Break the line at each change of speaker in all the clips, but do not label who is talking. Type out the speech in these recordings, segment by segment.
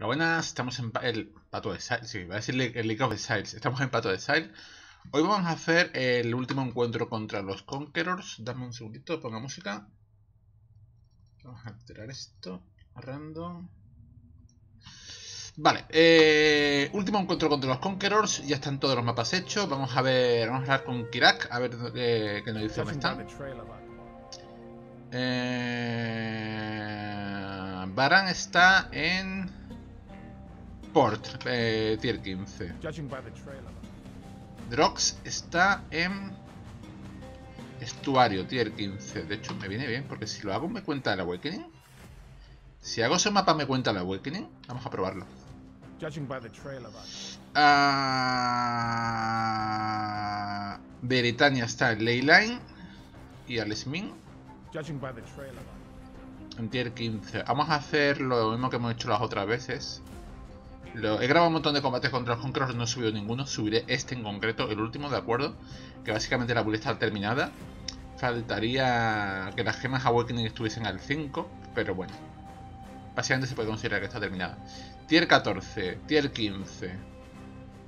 Hola, buenas, estamos en el Pato de Sile, sí, voy a decirle el League of Siles, estamos en Pato de Sile. Hoy vamos a hacer el último encuentro contra los Conquerors. Dame un segundito, ponga música. Vamos a alterar esto, random. Vale, eh, último encuentro contra los Conquerors, ya están todos los mapas hechos. Vamos a ver, vamos a hablar con Kirak, a ver eh, qué nos dice dónde están. Eh, Baran está en Port, eh, tier 15. Drox está en Estuario, tier 15. De hecho, me viene bien, porque si lo hago me cuenta el Awakening. Si hago ese mapa me cuenta el Awakening. Vamos a probarlo. Ah, está en Leyline y Alesmin en tier 15. Vamos a hacer lo mismo que hemos hecho las otras veces. He grabado un montón de combates contra los Conquerors, no he subido ninguno. Subiré este en concreto, el último, ¿de acuerdo? Que básicamente la build está terminada. Faltaría que las gemas Awakening estuviesen al 5, pero bueno. Básicamente se puede considerar que está terminada. Tier 14, Tier 15,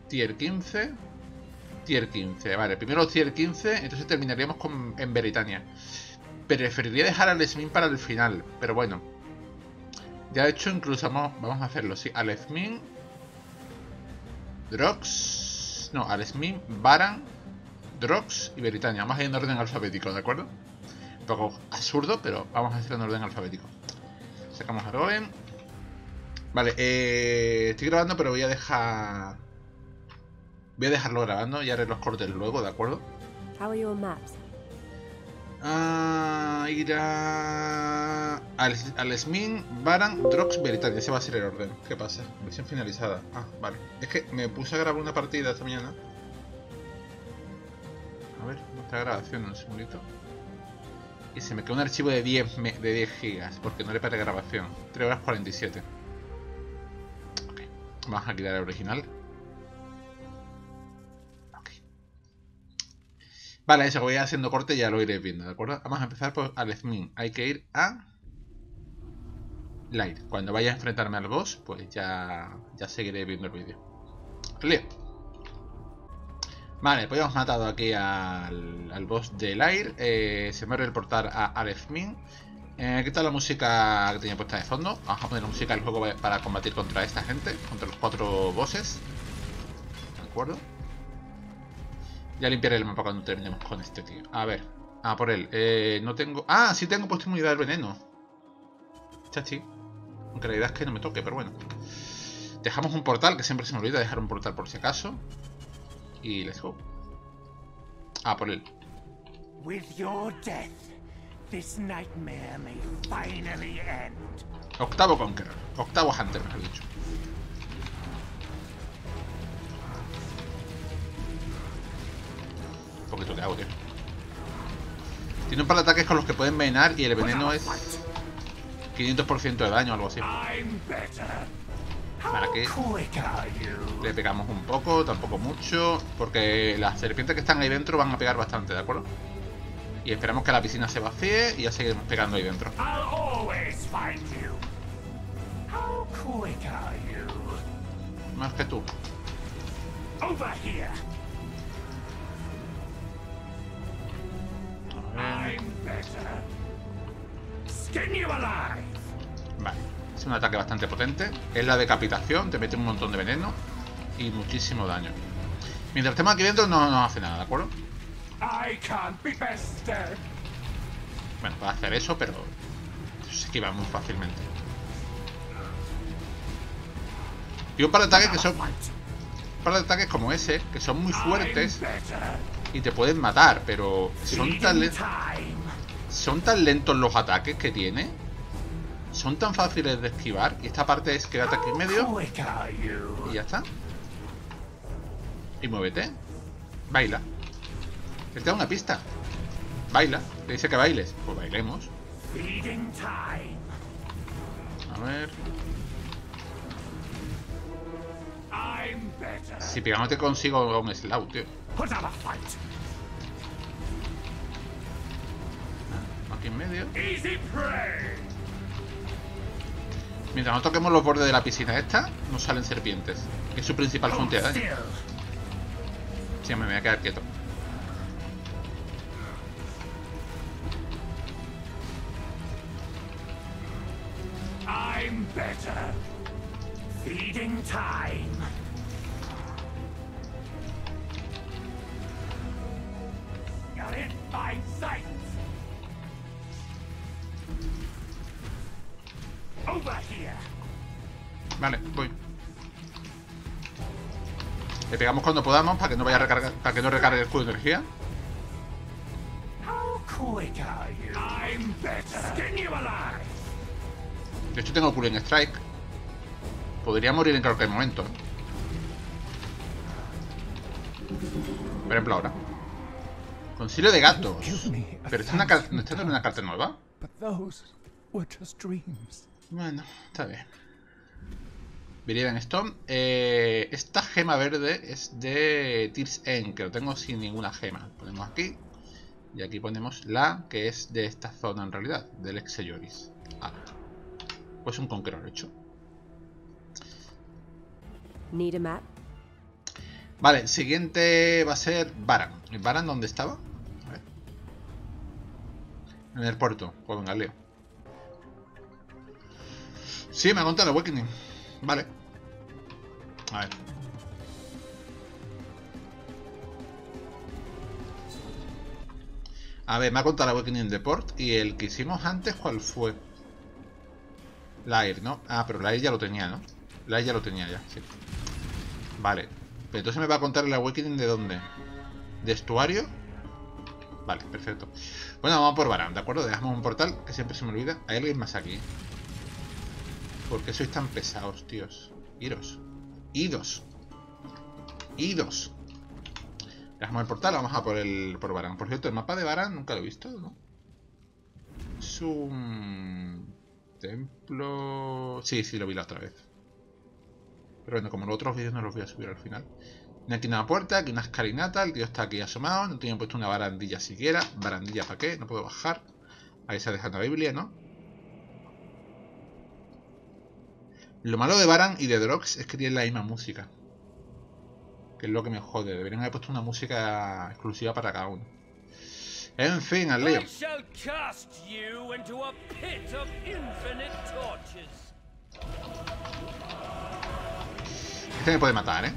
Tier 15, Tier 15. Vale, primero Tier 15, entonces terminaríamos en Veritania. Preferiría dejar al Esmin para el final, pero bueno. Ya de hecho, incluso vamos, vamos a hacerlo, sí. Alesmin, Drox, no, Alesmin, Baran, Drox y Veritania. Vamos a ir en orden alfabético, ¿de acuerdo? Un poco absurdo, pero vamos a hacerlo en orden alfabético. Sacamos a Roen. Vale, eh, estoy grabando, pero voy a dejar... Voy a dejarlo grabando y haré los cortes luego, ¿de acuerdo? Ah, irá al, al Smin, Baran, Drox, Veritania. Ese va a ser el orden. ¿Qué pasa? Versión finalizada. Ah, vale. Es que me puse a grabar una partida esta mañana. A ver, está grabación? Un segundito. Y se me quedó un archivo de 10, de 10 gigas, porque no le para grabación. 3 horas 47. Ok. Vamos a quitar el original. Vale, eso voy haciendo corte y ya lo iré viendo, ¿de acuerdo? Vamos a empezar por Alezmin. Hay que ir a Light. Cuando vaya a enfrentarme al boss, pues ya, ya seguiré viendo el vídeo. Leo. Vale, pues hemos matado aquí al, boss de Light. Eh, se me abre el portal a Alezmin. Eh, ¿Qué tal la música que tenía puesta de fondo? Vamos a poner la música del juego para combatir contra esta gente, contra los cuatro bosses. ¿De acuerdo? Ya limpiaré el mapa cuando terminemos con este tío. A ver. Ah, por él. Eh, no tengo... Ah, sí tengo puesto inmunidad al veneno. Chachi. Aunque la idea es que no me toque, pero bueno. Dejamos un portal, que siempre se me olvida dejar un portal por si acaso. Y let's go. Ah, por él. Octavo Conqueror. Octavo Hunter, mejor dicho. De agua, tío. Tiene un par de ataques con los que pueden venar y el veneno es 500% de daño o algo así. Para que le pegamos un poco, tampoco mucho, porque las serpientes que están ahí dentro van a pegar bastante, ¿de acuerdo? Y esperamos que la piscina se vacíe y ya seguimos pegando ahí dentro. Más que tú. Vale, es un ataque bastante potente. Es la decapitación, te mete un montón de veneno y muchísimo daño. Mientras estemos aquí dentro no nos hace nada, ¿de acuerdo? Bueno, puede hacer eso, pero se esquiva muy fácilmente. Y un par de ataques que son... Un par de ataques como ese, que son muy fuertes y te pueden matar, pero son tan, son tan lentos los ataques que tiene. Son tan fáciles de esquivar. Y esta parte es quédate aquí en medio. Y ya está. Y muévete. Baila. Él te da una pista. Baila. Te dice que bailes. Pues bailemos. A ver. Si te consigo un slow, tío. Aquí en medio. Mientras no toquemos los bordes de la piscina esta, nos salen serpientes. Que es su principal fuente de daño. Sí, me voy a quedar quieto.
I'm better. Feeding time.
Pegamos cuando podamos para que no vaya a recargar, para que no recargue el escudo de energía. De hecho tengo Cooling Strike. Podría morir en cualquier momento. Por ejemplo ahora. Concilio de gatos. Pero esta es una, car- ¿no esta no es una carta nueva.
But those were just dreams.
Bueno, está bien. Viridian Stone. Eh, esta gema verde es de Tears End, que lo tengo sin ninguna gema. Ponemos aquí. Y aquí ponemos la que es de esta zona en realidad, del Excelloris. Ah. Pues un conqueror hecho.
Need a map?
Vale, el siguiente va a ser Baran. ¿El Baran dónde estaba? A ver. En el puerto. Pues venga, leo. Sí, me ha contado el Awakening. Vale. A ver. A ver, me ha contado el Awakening de Port. Y el que hicimos antes, ¿cuál fue? Lair, ¿no? Ah, pero Lair ya lo tenía, ¿no? Lair ya lo tenía ya, sí. Vale. Pero entonces me va a contar el Awakening de dónde? ¿De estuario? Vale, perfecto. Bueno, vamos por Baran, ¿de acuerdo? Dejamos un portal que siempre se me olvida. Hay alguien más aquí. ¿Por qué sois tan pesados, tíos? Iros. Idos. Idos. Dejamos el portal, vamos a por el por Baran. Por cierto, el mapa de Baran nunca lo he visto, ¿no? Es un templo. Sí, sí, lo vi la otra vez. Pero bueno, como los otros vídeos no los voy a subir al final. Tiene aquí una puerta, aquí una escalinata, el tío está aquí asomado, no tiene puesto una barandilla siquiera. ¿Barandilla para qué? No puedo bajar. Ahí se ha dejado la Biblia, ¿no? Lo malo de Baran y de Drox es que tienen la misma música. Que es lo que me jode. Deberían haber puesto una música exclusiva para cada uno. En fin, al lío. Este me puede matar, ¿eh?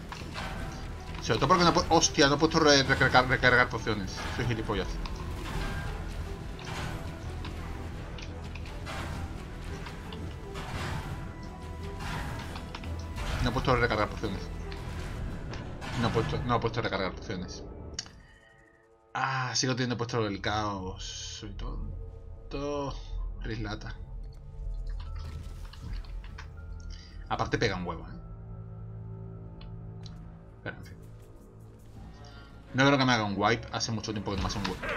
Sobre todo porque no puedo... Hostia, no he puesto re- recargar, recargar pociones. Soy gilipollas. Recargar pociones. No he puesto, no he puesto recargar pociones. Ah, sigo teniendo puesto el caos. Soy tonto. Eres lata. Aparte pega un huevo, ¿eh? Pero en fin. No creo que me haga un wipe. Hace mucho tiempo que no me hace un wipe.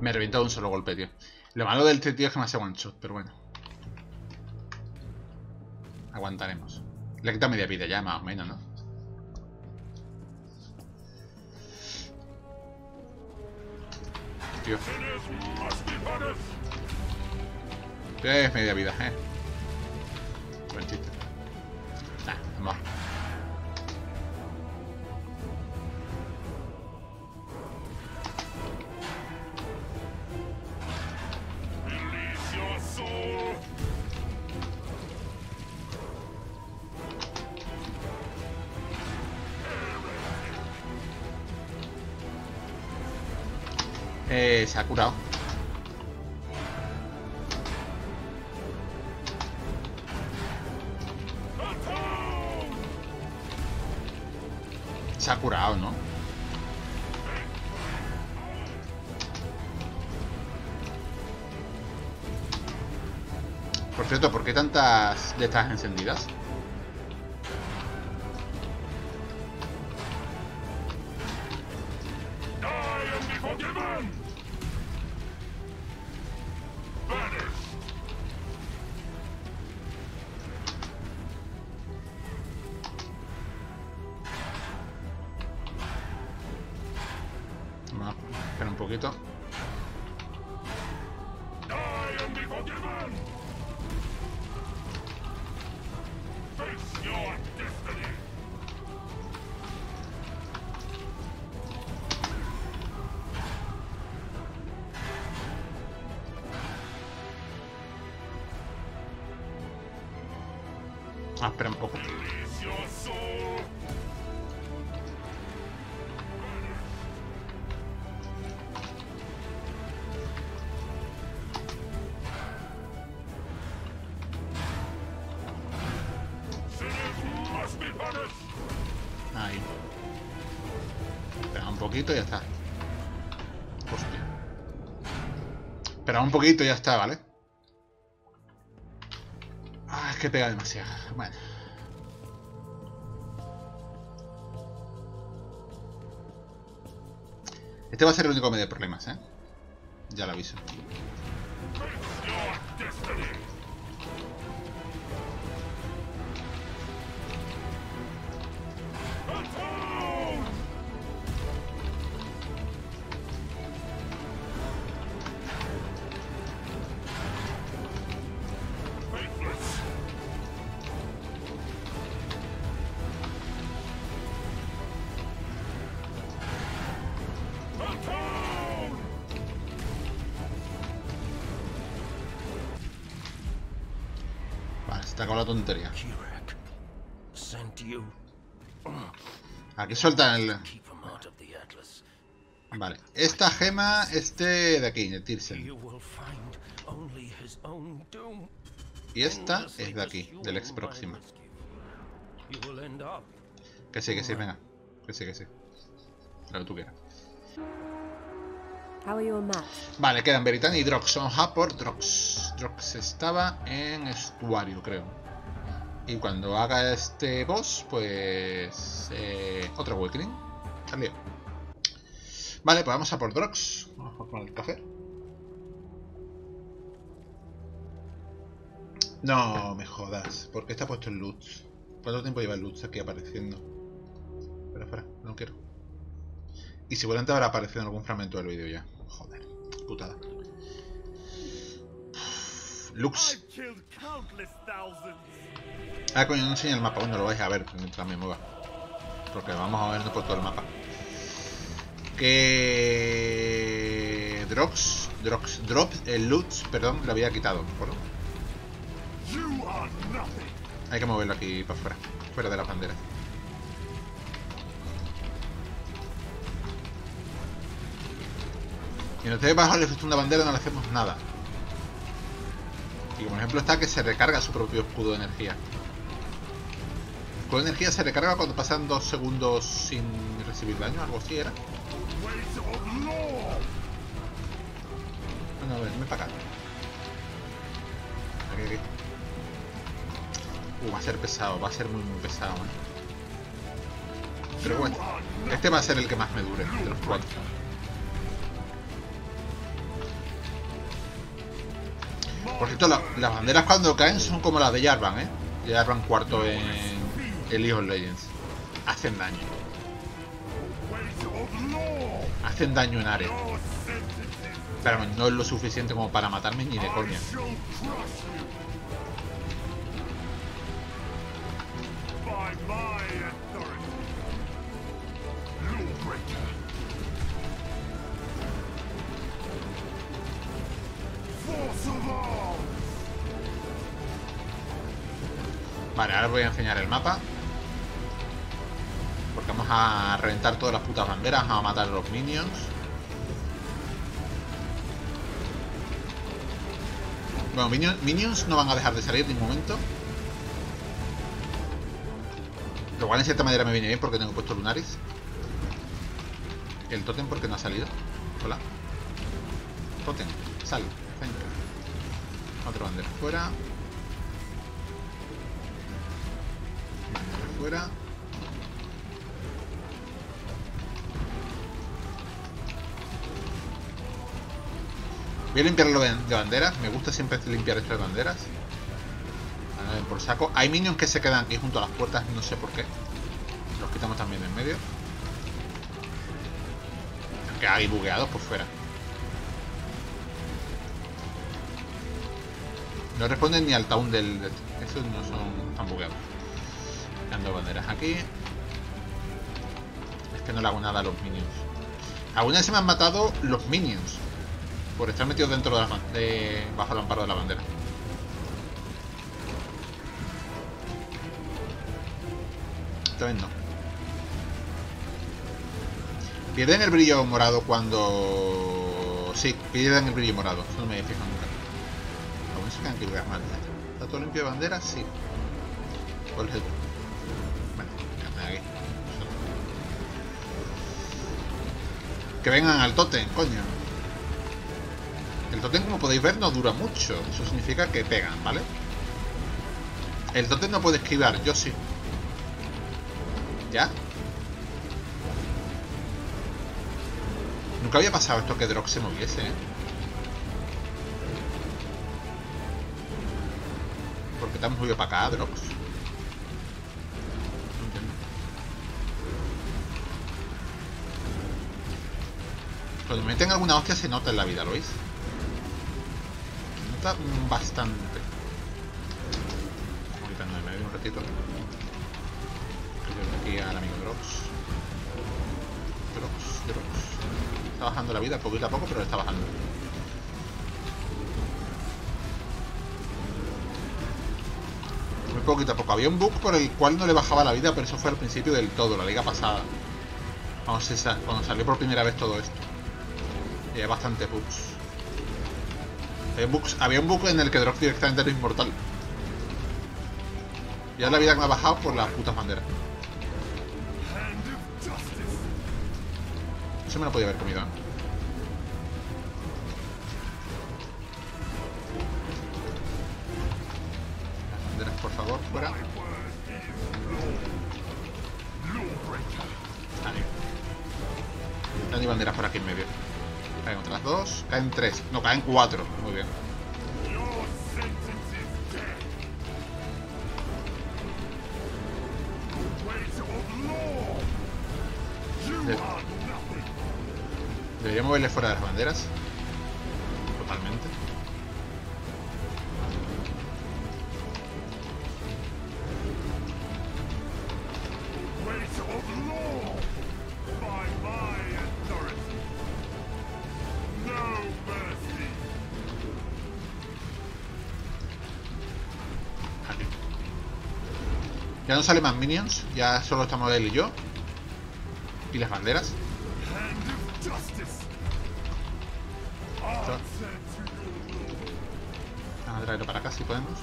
Me he reventado un solo golpe, tío. Lo malo del tío es que me hace one shot, pero bueno. Aguantaremos. Le quita media vida ya, más o menos, ¿no? Tío. Es media vida, eh. Buen chiste.
Soul.
Eh, se ha curado. Se ha curado, ¿no? Por cierto, ¿por qué tantas de estas encendidas? Ah, espera un poco. Un poquito y ya está, ¿vale? Ah, es que pega demasiado. Bueno. Este va a ser el único que me dé problemas, ¿eh? Ya lo aviso. Acabó la tontería. Aquí sueltan el... Vale. Esta gema, este de aquí, de Tirsen.
You will find only his own doom.
Y esta es de aquí, del ex próxima.
rescue. You will end up
Que sí, que sí, venga. Que sí, que sí. Lo que tú quieras.
How are you on maps?
Vale, quedan Veritani y Drox. Son A por Drox. Drox estaba en estuario, creo. Y cuando haga este boss, pues... Eh, otro Awakening. Salió. Vale, pues vamos a por Drox. Vamos a poner el café. No me jodas. ¿Por qué está puesto el Lutz? ¿Cuánto tiempo lleva el Lutz aquí apareciendo? Espera, espera, no quiero. Y seguramente habrá aparecido en algún fragmento del vídeo ya. Joder, putada. Lux. Ah, coño, no enseña el mapa. Bueno, lo vais a ver mientras me mueva. Porque vamos a vernos por todo el mapa. Que... Drox... Drox... Drop... El Lutz, perdón, lo había quitado.
Nothing!
hay que moverlo aquí para afuera. Fuera de la bandera. Y no esté bajo el efecto de una bandera no le hacemos nada. Y como ejemplo está que se recarga su propio escudo de energía. El escudo de energía se recarga cuando pasan dos segundos sin recibir daño, algo así era. Bueno, a ver, ven para acá. Aquí, aquí. Uh, va a ser pesado, va a ser muy muy pesado, man. Pero bueno, este va a ser el que más me dure de los cuatro. Por cierto, la- las banderas cuando caen son como las de Jarvan, ¿eh? Jarvan cuarto en el League of Legends. Hacen daño. Hacen daño en
sentences!
Pero no es lo suficiente como para matarme ni de coña. Vale, ahora os voy a enseñar el mapa. Porque vamos a reventar todas las putas banderas, vamos a matar a los minions. Bueno, minions, minions no van a dejar de salir en ningún momento. Lo cual en cierta manera me viene bien porque tengo puesto Lunaris. El totem porque no ha salido. Hola. Totem, sal. Centro. Otra bandera fuera. Voy a limpiarlo de de banderas. Me gusta siempre limpiar esto de banderas. Por saco. Hay minions que se quedan aquí junto a las puertas, no sé por qué. Los quitamos también en medio. Que hay bugueados por fuera. No responden ni al town del- Esos no son tan bugueados. Banderas aquí. Es que no le hago nada a los minions. Vez se me han matado los minions. Por estar metidos dentro de la... De, bajo el amparo de la bandera. Vez no. Pierden el brillo morado cuando... Sí, pierden el brillo morado. No me he fijado nunca. Aún se quedan que mal. ¿Está todo limpio de banderas? Sí. ¿Cuál es el...? Que vengan al totem, coño. El totem, como podéis ver, no dura mucho. Eso significa que pegan, ¿vale? El totem no puede esquivar, yo sí. ¿Ya? Nunca había pasado esto que Drox se moviese, ¿eh? ¿Por qué te has movido para acá, Drox? Cuando me meten alguna hostia se nota en la vida, ¿lo veis? Se nota bastante. Vamos quitando de medio un ratito. Aquí al amigo Drox. Drox, Drox. Está bajando la vida poquito a poco, pero está bajando. Muy poquito a poco. Había un bug por el cual no le bajaba la vida, pero eso fue al principio del todo, la liga pasada. Cuando salió por primera vez todo esto. Hay bastante bugs. Había, bugs. había un bug en el que Drox directamente era inmortal. Ya la vida que me ha bajado por las putas banderas. Eso me lo podía haber comido. Las banderas, por favor, fuera. Ahí. No hay banderas por aquí en medio. Caen otras dos. Caen tres. No, caen cuatro. Muy bien. De- Debería moverle fuera de las banderas. Ya no sale más minions, ya solo estamos él y yo. Y las banderas. Vamos a traerlo para acá si podemos.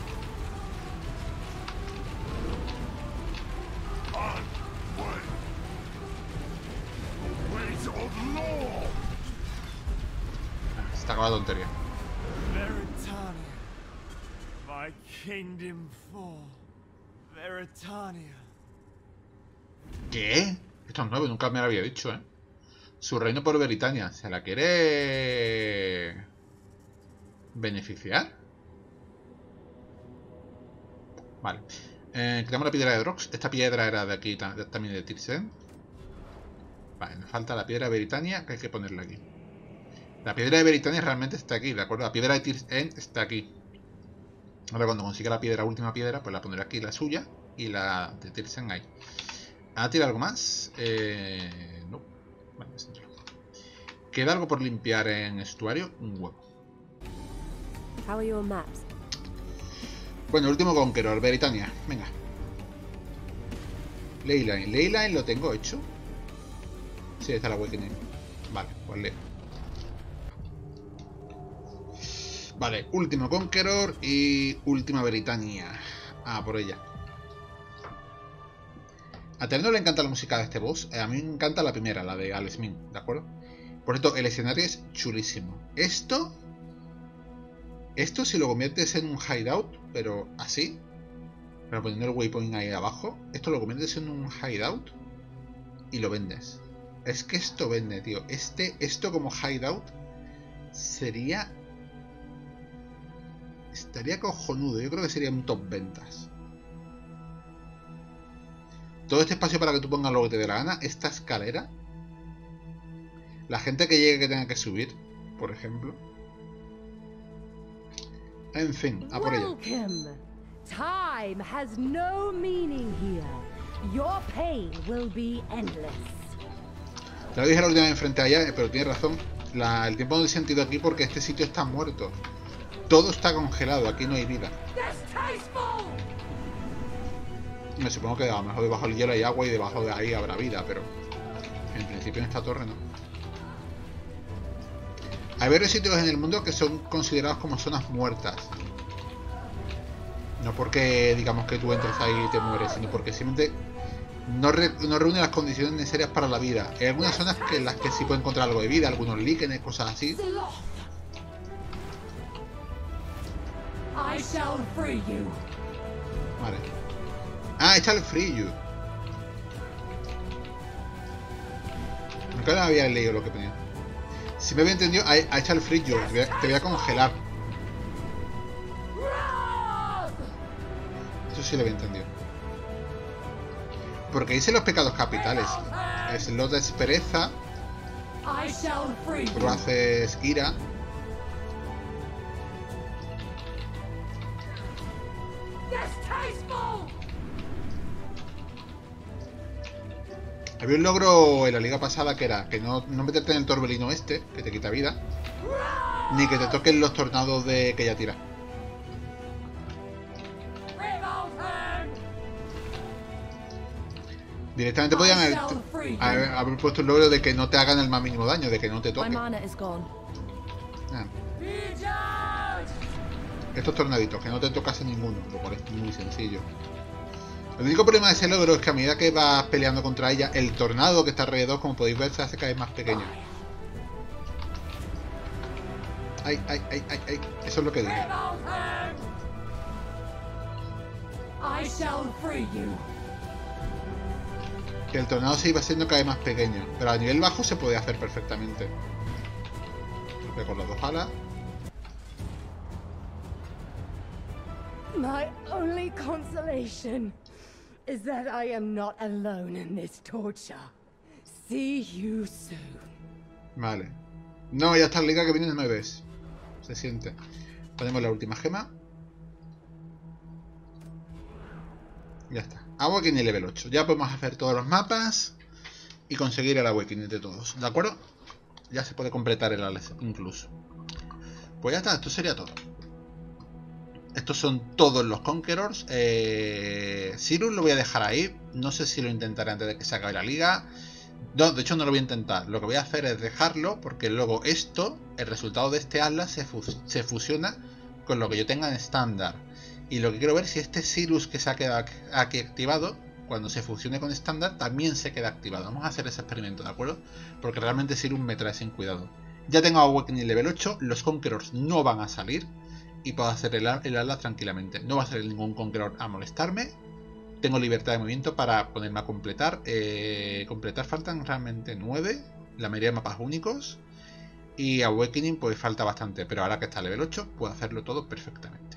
¿Qué? Esto es nuevo, nunca me lo había dicho, ¿eh? Su reino por Veritania. ¿Se la quiere... beneficiar? Vale. Eh, quitamos la piedra de Drox. Esta piedra era de aquí, también de Tirsen. Vale, nos falta la piedra de Veritania, que hay que ponerla aquí. La piedra de Veritania realmente está aquí, ¿de acuerdo? La piedra de Tirsen está aquí. Ahora cuando consiga la piedra, última piedra, pues la pondré aquí, la suya, y la de Tirsen ahí. ¿Ha tirado algo más? Eh, no. Vale. ¿Queda algo por limpiar en estuario? Un huevo.
How are your maps?
Bueno, el último Conqueror, Veritania. Venga. Leyline. Leyline lo tengo hecho. Sí, está la Awakening. Vale, pues leo. Vale, último Conqueror y última Veritania. Ah, por ella. A Terno le encanta la música de este boss. eh, A mí me encanta la primera, la de Alex Min, ¿de acuerdo? Por cierto, el escenario es chulísimo. Esto. Esto si lo conviertes en un hideout, pero así. Pero poniendo el waypoint ahí abajo. Esto lo conviertes en un hideout. Y lo vendes. Es que esto vende, tío. Este, esto como hideout sería Estaría cojonudo. Yo creo que sería un top ventas. Todo este espacio para que tú pongas lo que te dé la gana. Esta escalera. La gente que llegue que tenga que subir, por ejemplo. En fin, a por ello.
Time has no meaning here. Your pain will be endless.
Ya lo dije la última vez enfrente allá, pero tiene razón. La- el tiempo no tiene sentido aquí porque este sitio está muerto. Todo está congelado, aquí no hay vida. Me supongo que a lo mejor debajo del hielo hay agua y debajo de ahí habrá vida, pero en principio en esta torre no. Hay varios sitios en el mundo que son considerados como zonas muertas. No porque digamos que tú entres ahí y te mueres, sino porque simplemente no, re- no reúne las condiciones necesarias para la vida. Hay algunas zonas que, en las que sí puede encontrar algo de vida, algunos líquenes, cosas así. Vale. Ah, echa el frío. Nunca había leído lo que ponía. Si me había entendido, ha echado el frío. Te voy, a, te voy a congelar. Eso sí lo había entendido. Porque dice los pecados capitales. Es lo es pereza,
I shall free
tú haces ira. Había un logro en la liga pasada que era que no, no meterte en el torbellino este, que te quita vida, ni que te toquen los tornados de que ya tira. Directamente podían haber, haber- haber puesto el logro de que no te hagan el más mínimo daño, de que no te toquen. Ah, estos tornaditos, que no te tocase ninguno, lo cual es muy sencillo. El único problema de ese logro es que a medida que vas peleando contra ella, el tornado que está alrededor, como podéis ver, se hace cada vez más pequeño. Ay, ay, ay, ay, ay. Eso es lo que dije. Que el tornado se iba haciendo cada vez más pequeño. Pero a nivel bajo se puede hacer perfectamente. Golpea con las dos alas.
My only consolation is that I am not alone in this torture. See you soon.
Vale. No, ya está liga que viene me ves. Se siente. Ponemos la última gema. Ya está. Awakening level 8. Ya podemos hacer todos los mapas y conseguir el Awakening de todos. ¿De acuerdo? Ya se puede completar el Alex incluso. Pues ya está, esto sería todo. Estos son todos los Conquerors. Eh, Sirus lo voy a dejar ahí. No sé si lo intentaré antes de que se acabe la liga. No, de hecho no lo voy a intentar. Lo que voy a hacer es dejarlo porque luego esto, el resultado de este Atlas se, fus- se fusiona con lo que yo tenga en estándar. Y lo que quiero ver si este Sirus que se ha quedado aquí activado, cuando se fusione con estándar, también se queda activado. Vamos a hacer ese experimento, ¿de acuerdo? Porque realmente Sirus me trae sin cuidado. Ya tengo Awakening level 8, los Conquerors no van a salir y puedo hacer el, a- el Atlas tranquilamente. No va a salir ningún Conqueror a molestarme. Tengo libertad de movimiento para ponerme a completar. Eh, completar faltan realmente 9, la mayoría de mapas únicos. Y Awakening pues falta bastante, pero ahora que está a level 8 puedo hacerlo todo perfectamente.